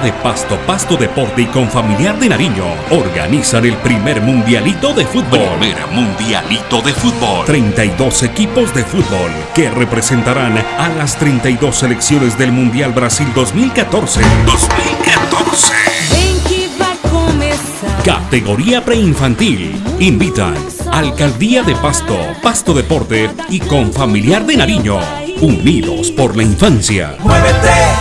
De Pasto, Pasto Deporte y Confamiliar de Nariño organizan el primer mundialito de fútbol. Primer mundialito de fútbol. 32 equipos de fútbol que representarán a las 32 selecciones del Mundial Brasil 2014. 2014. Categoría preinfantil. Invitan Alcaldía de Pasto, Pasto Deporte y Confamiliar de Nariño. Unidos por la infancia. ¡Muévete!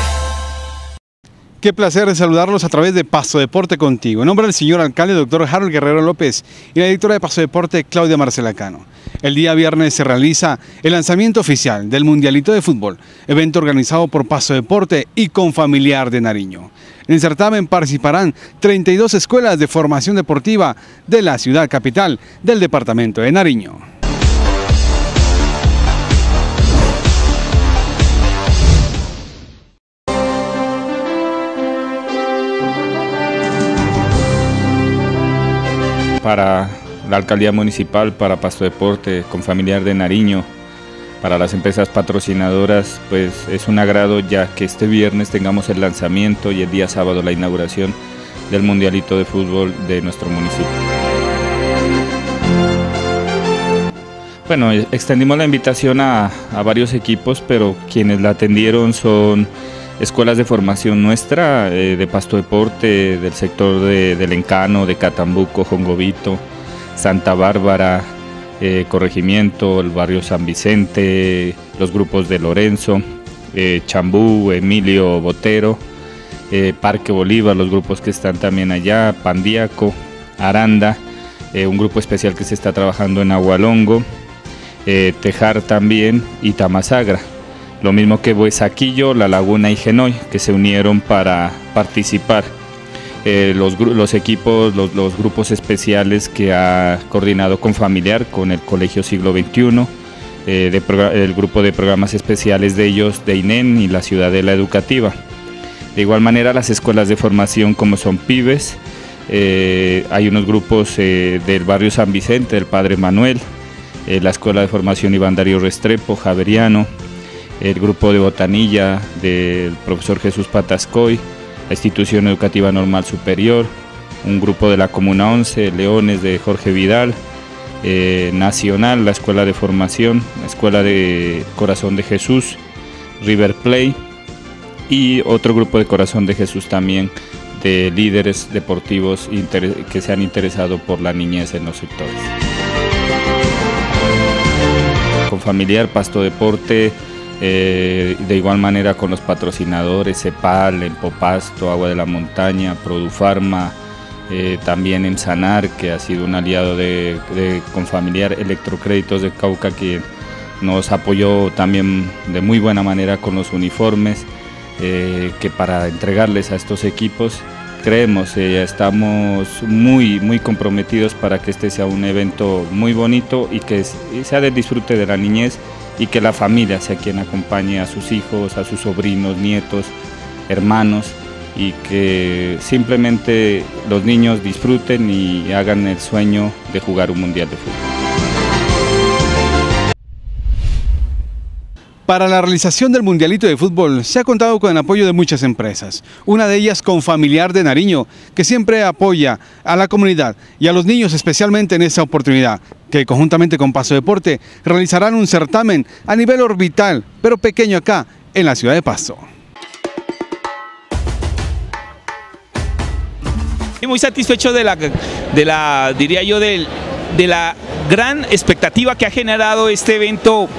Qué placer saludarlos a través de Paso Deporte contigo. En nombre del señor alcalde, doctor Harold Guerrero López, y la directora de Paso Deporte, Claudia Marcela Cano. El día viernes se realiza el lanzamiento oficial del Mundialito de Fútbol, evento organizado por Paso Deporte y con Familiar de Nariño. En el certamen participarán 32 escuelas de formación deportiva de la ciudad capital del departamento de Nariño. Para la alcaldía municipal, para Pasto Deporte, con familiar de Nariño, para las empresas patrocinadoras, pues es un agrado ya que este viernes tengamos el lanzamiento y el día sábado la inauguración del Mundialito de Fútbol de nuestro municipio. Bueno, extendimos la invitación a, varios equipos, pero quienes la atendieron son escuelas de formación nuestra, eh, de Pasto Deporte, del sector de, del Encano, de Catambuco, Jongovito, Santa Bárbara, eh, Corregimiento, el barrio San Vicente, los grupos de Lorenzo, eh, Chambú, Emilio Botero, Parque Bolívar, los grupos que están también allá, Pandíaco, Aranda, un grupo especial que se está trabajando en Agualongo, Tejar también y Tamasagra lo mismo que Buesaquillo, La Laguna y Genoy, que se unieron para participar. Eh, los, equipos, los, grupos especiales que ha coordinado con Familiar, con el Colegio Siglo XXI, eh, el grupo de programas especiales de ellos, de INEN y la Ciudadela Educativa. De igual manera, las escuelas de formación como son Pibes, eh, hay unos grupos del barrio San Vicente, del Padre Manuel, la Escuela de Formación Iván Darío Restrepo, Javeriano, el grupo de botanilla del profesor Jesús Patascoy, la institución educativa normal superior, un grupo de la Comuna 11, Leones de Jorge Vidal, eh, Nacional, la Escuela de Formación, la Escuela de Corazón de Jesús, River Play y otro grupo de Corazón de Jesús también de líderes deportivos que se han interesado por la niñez en los sectores. Con familiar, Pasto Deporte, eh, de igual manera con los patrocinadores, CEPAL, Empopasto, Agua de la Montaña, Produfarma, eh, también en Sanar, que ha sido un aliado de, Confamiliar Electrocréditos de Cauca, que nos apoyó también de muy buena manera con los uniformes, eh, que para entregarles a estos equipos creemos, estamos muy, muy comprometidos para que este sea un evento muy bonito y que sea de disfrute de la niñez y que la familia sea quien acompañe a sus hijos, a sus sobrinos, nietos, hermanos y que simplemente los niños disfruten y hagan el sueño de jugar un mundial de fútbol. Para la realización del Mundialito de Fútbol se ha contado con el apoyo de muchas empresas, una de ellas con Familiar de Nariño, que siempre apoya a la comunidad y a los niños especialmente en esta oportunidad, que conjuntamente con Paso Deporte realizarán un certamen a nivel orbital, pero pequeño acá, en la ciudad de Paso. Y muy satisfecho de la, de la diría yo, de, de la gran expectativa que ha generado este evento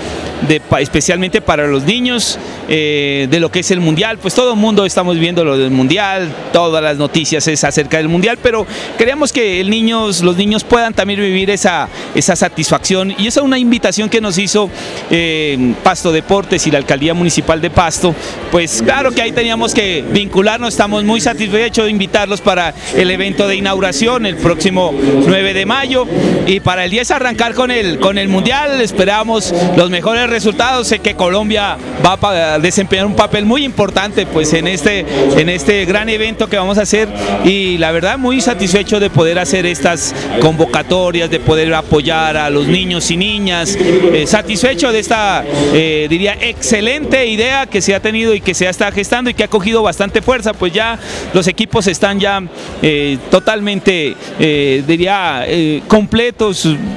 especialmente para los niños, eh, de lo que es el Mundial. Pues todo el mundo estamos viendo lo del Mundial, todas las noticias es acerca del Mundial, pero queríamos que los niños puedan también vivir esa, esa satisfacción y esa es una invitación que nos hizo eh, Pasto Deportes y la Alcaldía Municipal de Pasto. Pues claro que ahí teníamos que vincularnos, estamos muy satisfechos de invitarlos para el evento de inauguración el próximo 9 de mayo y para el día esa arrancar con el, con el Mundial, esperamos los mejores resultados, sé que Colombia va a desempeñar un papel muy importante pues en este, en este gran evento que vamos a hacer. Y la verdad muy satisfecho de poder hacer estas convocatorias, de poder apoyar a los niños y niñas, eh, satisfecho de esta, eh, diría, excelente idea que se ha tenido y que se está gestando y que ha cogido bastante fuerza, pues ya los equipos están ya eh, totalmente, diría, completos,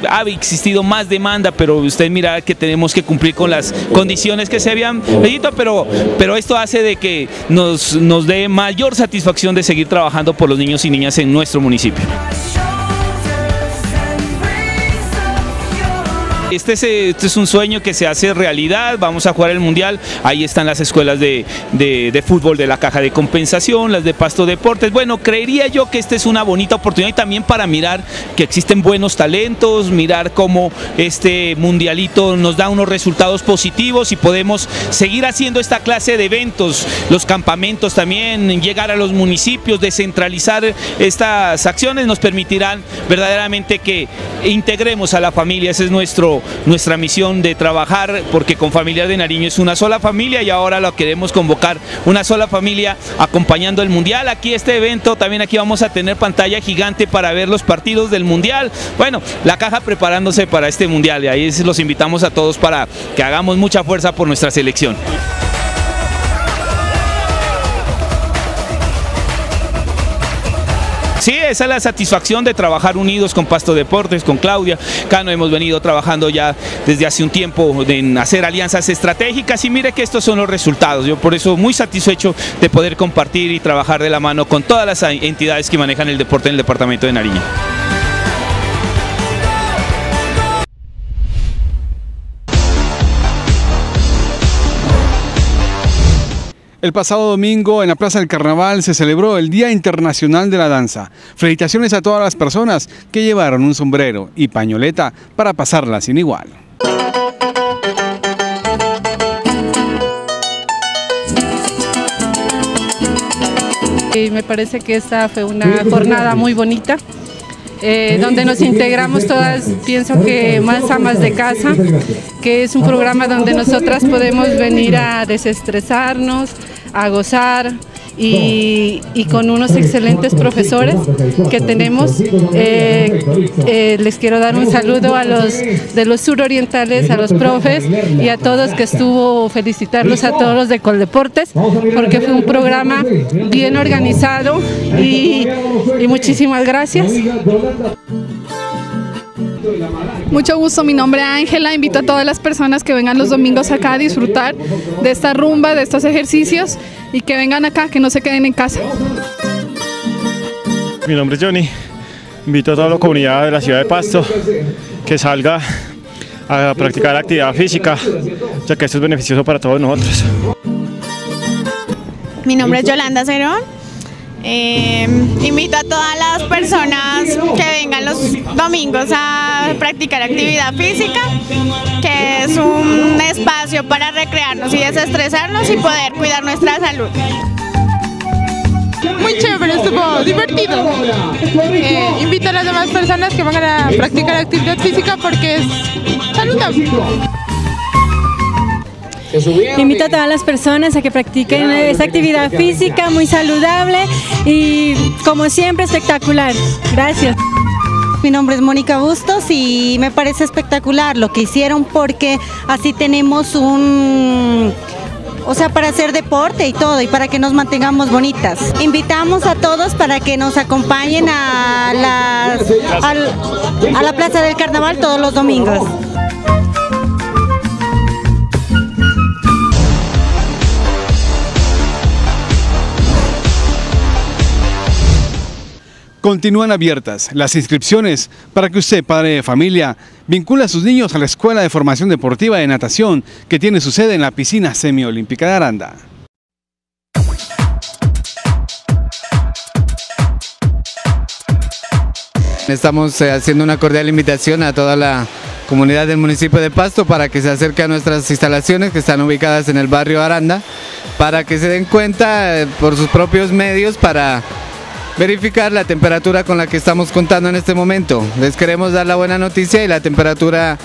ha existido más demanda, pero usted mira que tenemos que cumplir con las condiciones que se habían pedido, pero, pero esto hace de que nos, nos dé mayor satisfacción de seguir trabajando por los niños y niñas en nuestro municipio. Este es, este es, un sueño que se hace realidad, vamos a jugar el Mundial, ahí están las escuelas de, fútbol de la caja de compensación, las de Pasto Deportes, bueno, creería yo que esta es una bonita oportunidad y también para mirar que existen buenos talentos, mirar cómo este Mundialito nos da unos resultados positivos y podemos seguir haciendo esta clase de eventos, los campamentos también, llegar a los municipios, descentralizar estas acciones nos permitirán verdaderamente que integremos a la familia, ese es nuestro nuestra misión de trabajar, porque con Familiar de Nariño es una sola familia y ahora lo queremos convocar una sola familia acompañando el Mundial. Aquí este evento, también aquí vamos a tener pantalla gigante para ver los partidos del Mundial. Bueno, la caja preparándose para este Mundial y ahí los invitamos a todos para que hagamos mucha fuerza por nuestra selección. Esa es la satisfacción de trabajar unidos con Pasto Deportes, con Claudia. Cano hemos venido trabajando ya desde hace un tiempo en hacer alianzas estratégicas y mire que estos son los resultados. Yo por eso muy satisfecho de poder compartir y trabajar de la mano con todas las entidades que manejan el deporte en el departamento de Nariño. El pasado domingo en la Plaza del Carnaval se celebró el Día Internacional de la Danza. Felicitaciones a todas las personas que llevaron un sombrero y pañoleta para pasarla sin igual. me parece que esta fue una jornada muy bonita. Eh, donde nos integramos todas, pienso que más amas de casa, que es un programa donde nosotras podemos venir a desestresarnos, a gozar, y, con unos excelentes profesores que tenemos. Eh, eh, les quiero dar un saludo a los de los surorientales, a los profes y a todos que estuvo, felicitarlos a todos los de Coldeportes, porque fue un programa bien organizado y, y muchísimas gracias. Mucho gusto, mi nombre es Ángela, invito a todas las personas que vengan los domingos acá a disfrutar de esta rumba, de estos ejercicios y que vengan acá, que no se queden en casa. Mi nombre es Johnny, invito a toda la comunidad de la ciudad de Pasto que salga a practicar actividad física, ya que esto es beneficioso para todos nosotros. Mi nombre es Yolanda Cerón, eh, invito a todas las personas que vengan los domingos a practicar actividad física, que es un espacio para recrearnos y desestresarnos y poder cuidar nuestra salud. Muy chévere, estuvo divertido. Eh, invito a las demás personas que van a practicar actividad física porque es saludable. Invito a todas las personas a que practiquen esta actividad física muy saludable y como siempre espectacular. Gracias. Mi nombre es Mónica Bustos y me parece espectacular lo que hicieron porque así tenemos un o sea, para hacer deporte y todo, y para que nos mantengamos bonitas. Invitamos a todos para que nos acompañen a, a la Plaza del Carnaval todos los domingos. Continúan abiertas las inscripciones para que usted, padre de familia, vincule a sus niños a la Escuela de Formación Deportiva de Natación que tiene su sede en la piscina semiolímpica de Aranda. Estamos eh, haciendo una cordial invitación a toda la comunidad del municipio de Pasto para que se acerque a nuestras instalaciones que están ubicadas en el barrio Aranda, para que se den cuenta eh, por sus propios medios para verificar la temperatura con la que estamos contando en este momento. Les queremos dar la buena noticia y la temperatura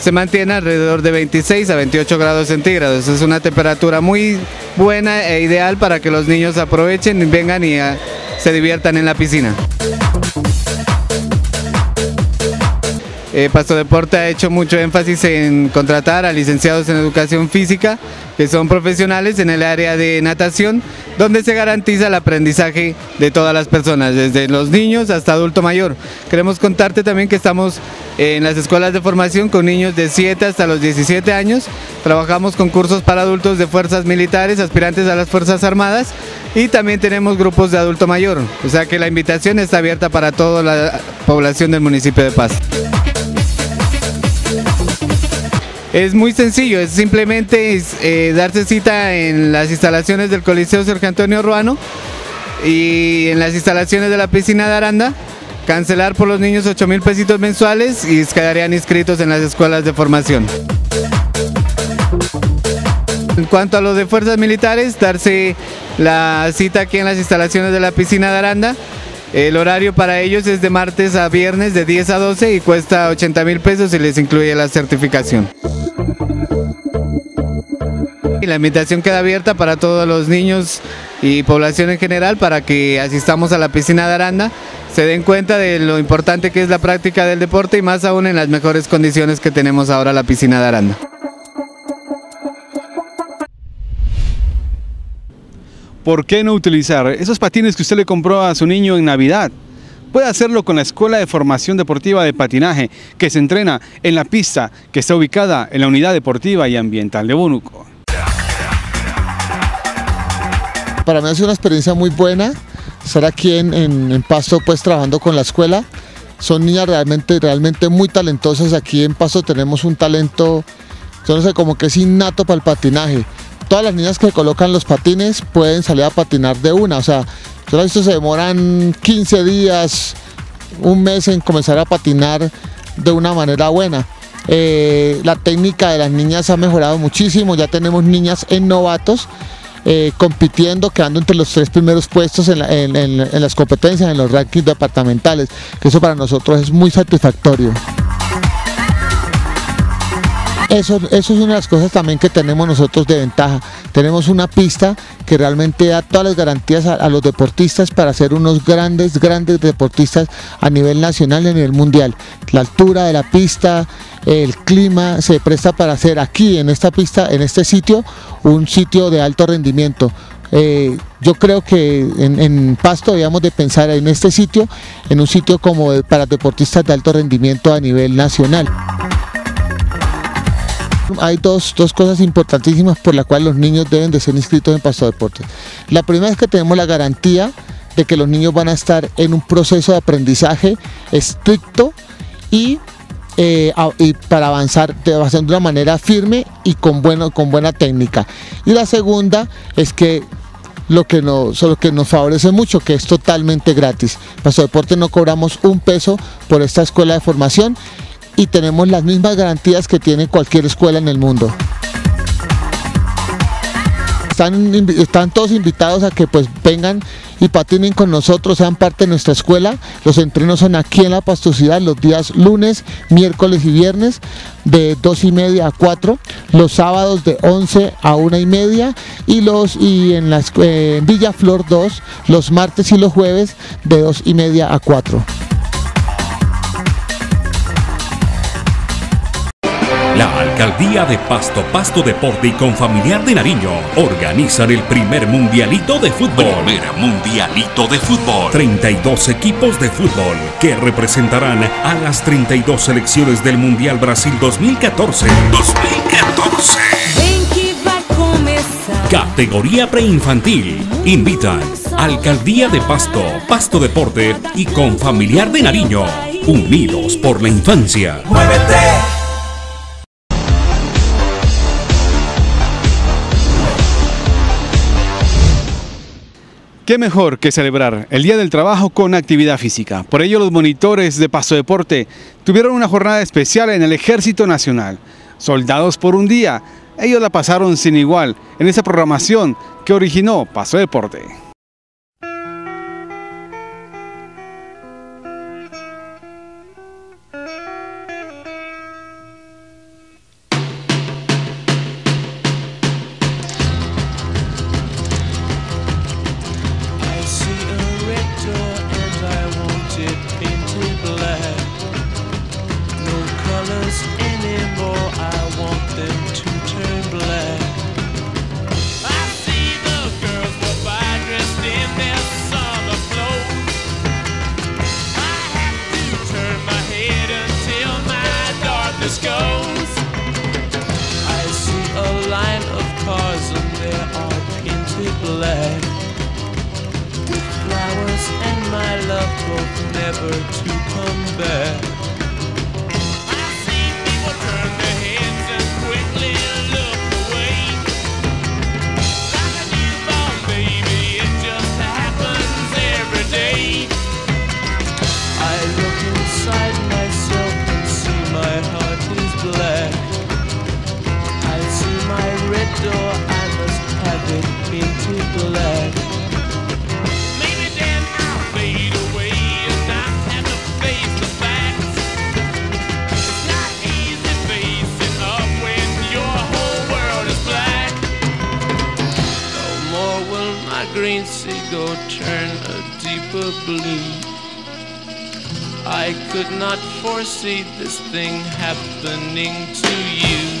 se mantiene alrededor de 26 a 28 grados centígrados. Es una temperatura muy buena e ideal para que los niños aprovechen, vengan y ah, se diviertan en la piscina. Eh, Pasto Deporte ha hecho mucho énfasis en contratar a licenciados en educación física, que son profesionales en el área de natación, donde se garantiza el aprendizaje de todas las personas, desde los niños hasta adulto mayor. Queremos contarte también que estamos en las escuelas de formación con niños de 7 hasta los 17 años. Trabajamos con cursos para adultos de fuerzas militares, aspirantes a las Fuerzas Armadas y también tenemos grupos de adulto mayor. O sea que la invitación está abierta para toda la población del municipio de Paz. Es muy sencillo, es simplemente eh, darse cita en las instalaciones del Coliseo Sergio Antonio Ruano y en las instalaciones de la piscina de Aranda, cancelar por los niños 8 mil pesitos mensuales y quedarían inscritos en las escuelas de formación. En cuanto a los de fuerzas militares, darse la cita aquí en las instalaciones de la piscina de Aranda. El horario para ellos es de martes a viernes de 10 a 12 y cuesta 80 mil pesos y les incluye la certificación. Y la invitación queda abierta para todos los niños y población en general para que asistamos a la piscina de Aranda, se den cuenta de lo importante que es la práctica del deporte y más aún en las mejores condiciones que tenemos ahora la piscina de Aranda. ¿Por qué no utilizar esos patines que usted le compró a su niño en Navidad? Puede hacerlo con la Escuela de Formación Deportiva de Patinaje, que se entrena en la pista que está ubicada en la Unidad Deportiva y Ambiental de Bónuco. Para mí ha sido una experiencia muy buena estar aquí en, en- en Pasto pues trabajando con la escuela. Son niñas realmente, realmente muy talentosas. Aquí en Pasto tenemos un talento, yo no sé, como que es innato para el patinaje. Todas las niñas que colocan los patines pueden salir a patinar de una. O sea, yo visto se demoran 15 días, un mes en comenzar a patinar de una manera buena. Eh, la técnica de las niñas ha mejorado muchísimo, ya tenemos niñas en novatos eh, compitiendo, quedando entre los tres primeros puestos en- en las competencias, en los rankings departamentales, que eso para nosotros es muy satisfactorio. Eso, eso es una de las cosas también que tenemos nosotros de ventaja. Tenemos una pista que realmente da todas las garantías a, los deportistas para ser unos grandes, grandes deportistas a nivel nacional y a nivel mundial. La altura de la pista, el clima se presta para hacer aquí en esta pista, en este sitio, un sitio de alto rendimiento. Eh, yo creo que en, Pasto debíamos de pensar en este sitio, en un sitio como para deportistas de alto rendimiento a nivel nacional. Hay dos, dos cosas importantísimas por las cuales los niños deben de ser inscritos en Pasto Deportes. La primera es que tenemos la garantía de que los niños van a estar en un proceso de aprendizaje estricto y, eh, y para avanzar de, de una manera firme y con, bueno, con buena técnica. Y la segunda es que lo que, nos, lo que nos favorece mucho, que es totalmente gratis. Pasto Deporte no cobramos un peso por esta escuela de formación y tenemos las mismas garantías que tiene cualquier escuela en el mundo. Están, todos invitados a que pues vengan y patinen con nosotros, sean parte de nuestra escuela. Los entrenos son aquí en la pastosidad los días lunes, miércoles y viernes de 2 y media a 4, los sábados de 11 a 1 y media y, los, y en, la, escu- eh, Villa Flor 2 los martes y los jueves de 2 y media a 4. Alcaldía de Pasto, Pasto Deporte y Confamiliar de Nariño organizan el primer Mundialito de Fútbol. Primer Mundialito de Fútbol. 32 equipos de fútbol que representarán a las 32 selecciones del Mundial Brasil 2014. 2014. Categoría preinfantil. Invitan Alcaldía de Pasto, Pasto Deporte y Confamiliar de Nariño. Unidos por la infancia. ¿Qué mejor que celebrar el Día del Trabajo con actividad física? Por ello los monitores de Paso Deporte tuvieron una jornada especial en el Ejército Nacional. Soldados por un día, ellos la pasaron sin igual en esa programación que originó Paso Deporte. Seagull turn a deeper blue. I could not foresee this thing happening to you.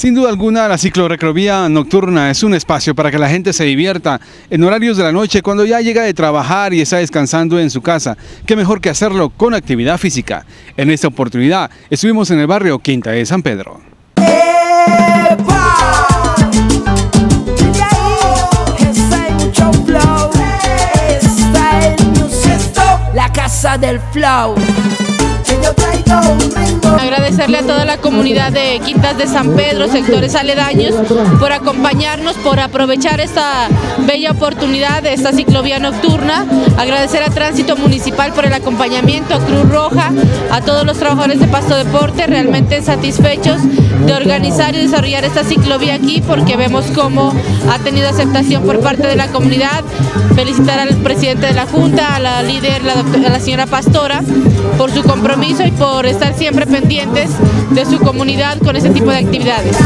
Sin duda alguna, la ciclorrecrovía nocturna es un espacio para que la gente se divierta en horarios de la noche cuando ya llega de trabajar y está descansando en su casa. Qué mejor que hacerlo con actividad física. En esta oportunidad estuvimos en el barrio Quinta de San Pedro. La casa del flow. Agradecerle a toda la comunidad de Quintas de San Pedro, sectores aledaños, por acompañarnos, por aprovechar esta bella oportunidad de esta ciclovía nocturna. Agradecer a Tránsito Municipal por el acompañamiento, a Cruz Roja, a todos los trabajadores de Pasto Deporte, realmente satisfechos de organizar y desarrollar esta ciclovía aquí porque vemos cómo ha tenido aceptación por parte de la comunidad. Felicitar al presidente de la Junta, a la líder, a la señora Pastora, por su compromiso y por estar siempre pendientes de su comunidad con este tipo de actividades.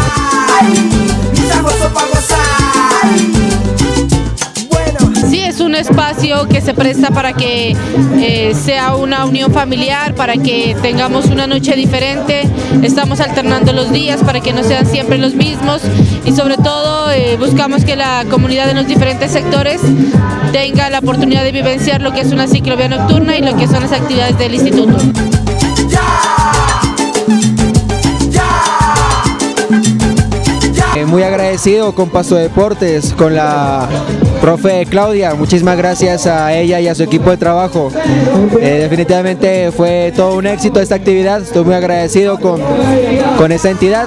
Sí, es un espacio que se presta para que eh, sea una unión familiar, para que tengamos una noche diferente. Estamos alternando los días para que no sean siempre los mismos y sobre todo eh, buscamos que la comunidad en los diferentes sectores tenga la oportunidad de vivenciar lo que es una ciclovía nocturna y lo que son las actividades del instituto. Muy agradecido con Pasto Deportes, con la profe Claudia. Muchísimas gracias a ella y a su equipo de trabajo. Eh, definitivamente fue todo un éxito esta actividad. Estoy muy agradecido con, con esta entidad.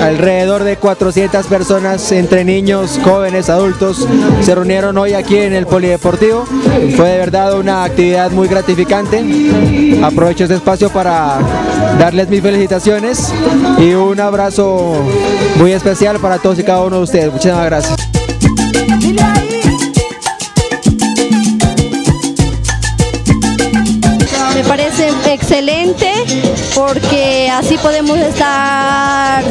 Alrededor de 400 personas, entre niños, jóvenes, adultos, se reunieron hoy aquí en el Polideportivo. Fue de verdad una actividad muy gratificante. Aprovecho este espacio para darles mis felicitaciones y un abrazo muy especial para todos y cada uno de ustedes. Muchísimas gracias. Excelente porque así podemos estar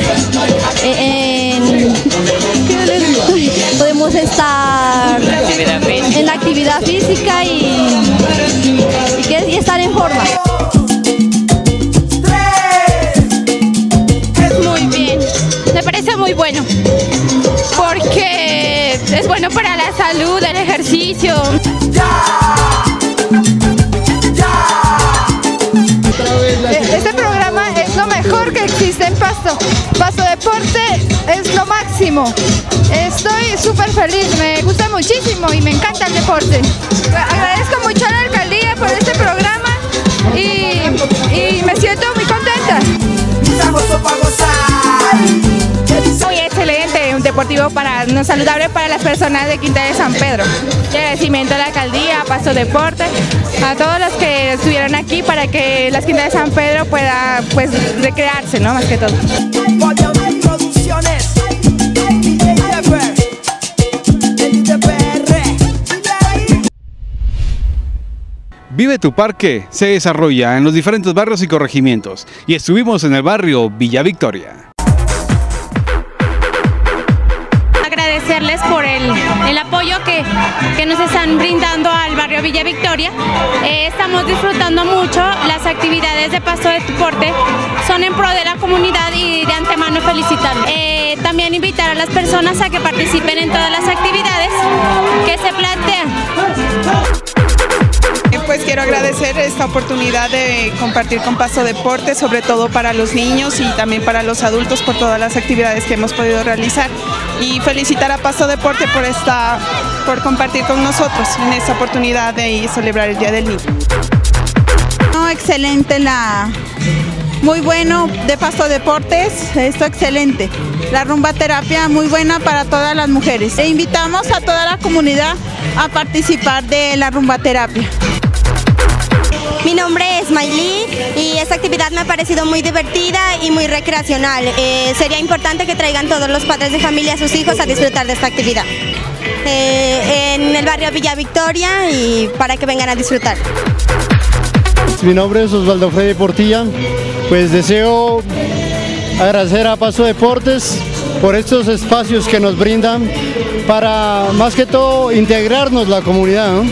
en, podemos estar en la actividad física y, y que- y estar en forma. Muy bien, me parece muy bueno, porque es bueno para la salud, el ejercicio. Estoy súper feliz, me gusta muchísimo y me encanta el deporte. Agradezco mucho a la alcaldía por este programa y, me siento muy contenta. Muy excelente, un deportivo para, no saludable para las personas de Quinta de San Pedro. Agradecimiento a la alcaldía, a Paso Deporte, a todos los que estuvieron aquí para que las Quintas de San Pedro pueda pues recrearse, ¿no? Más que todo. Vive tu Parque se desarrolla en los diferentes barrios y corregimientos y estuvimos en el barrio Villa Victoria. Agradecer agradecerles por el, el apoyo que, que nos están brindando al barrio Villa Victoria. Eh, estamos disfrutando mucho las actividades de Paso de Deporte, son en pro de la comunidad y de antemano felicitarlos. Eh, también invitar a las personas a que participen en todas las actividades que se plantean. Pues quiero agradecer esta oportunidad de compartir con Paso Deporte, sobre todo para los niños y también para los adultos por todas las actividades que hemos podido realizar y felicitar a Paso Deporte por esta por compartir con nosotros en esta oportunidad de celebrar el Día del Niño. No, excelente la muy bueno de Pasto Deportes, esto excelente. La rumba terapia muy buena para todas las mujeres. E invitamos a toda la comunidad a participar de la rumba terapia. Mi nombre es Maylí y esta actividad me ha parecido muy divertida y muy recreacional. Eh, sería importante que traigan todos los padres de familia a sus hijos a disfrutar de esta actividad. Eh, en el barrio Villa Victoria y para que vengan a disfrutar. Mi nombre es Osvaldo Freddy Portilla. Pues deseo agradecer a Paso Deportes por estos espacios que nos brindan para más que todo integrarnos la comunidad.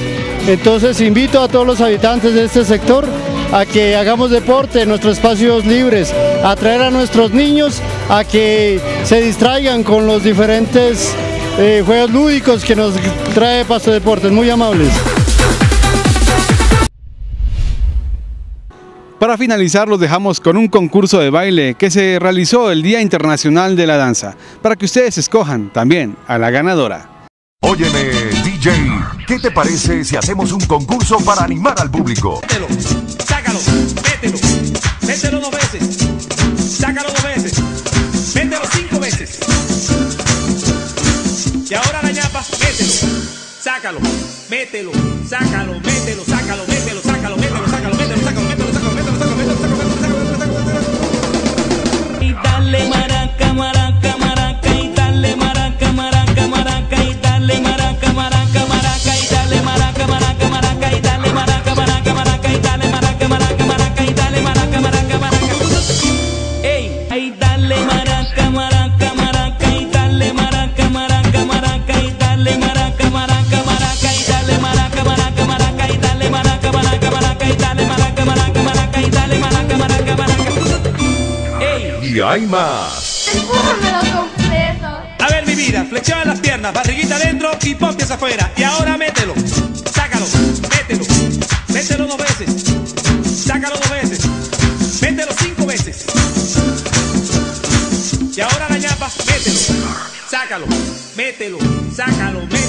Entonces invito a todos los habitantes de este sector a que hagamos deporte en nuestros espacios libres, a traer a nuestros niños a que se distraigan con los diferentes eh, juegos lúdicos que nos trae Paso Deportes. Muy amables. Para finalizar, los dejamos con un concurso de baile que se realizó el Día Internacional de la Danza, para que ustedes escojan también a la ganadora. Óyeme, DJ, ¿qué te parece si hacemos un concurso para animar al público? Sácalo, mételo, mételo dos veces, sácalo dos veces, mételo cinco veces. Y ahora la ñapa, mételo, sácalo, mételo, sácalo, mételo, sácalo, mételo, sácalo, mételo, hay más. A ver, mi vida, flexiona las piernas, barriguita adentro y pompias afuera. Y ahora mételo, sácalo, mételo, mételo dos veces, sácalo dos veces, mételo cinco veces. Y ahora la ñapa, mételo, sácalo, mételo, sácalo, mételo,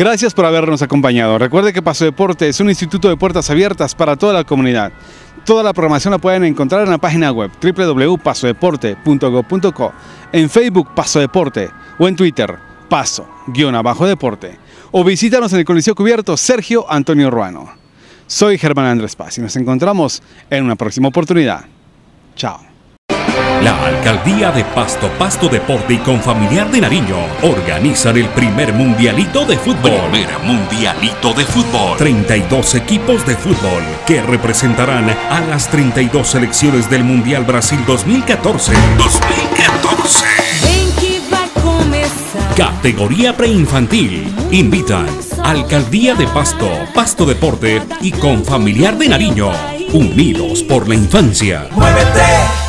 Gracias por habernos acompañado. Recuerde que Paso Deporte es un instituto de puertas abiertas para toda la comunidad. Toda la programación la pueden encontrar en la página web www.pasodeporte.gov.co, en Facebook Paso Deporte o en Twitter Paso-Deporte. O visítanos en el Coliseo Cubierto Sergio Antonio Ruano. Soy Germán Andrés Paz y nos encontramos en una próxima oportunidad. Chao. La Alcaldía de Pasto, Pasto Deporte y Confamiliar de Nariño organizan el primer Mundialito de Fútbol. Primer Mundialito de Fútbol. 32 equipos de fútbol que representarán a las 32 selecciones del Mundial Brasil 2014. 2014. Vem que vai começar. Categoría preinfantil. Invitan Alcaldía de Pasto, Pasto Deporte y Confamiliar de Nariño. Unidos por la infancia. Muévete.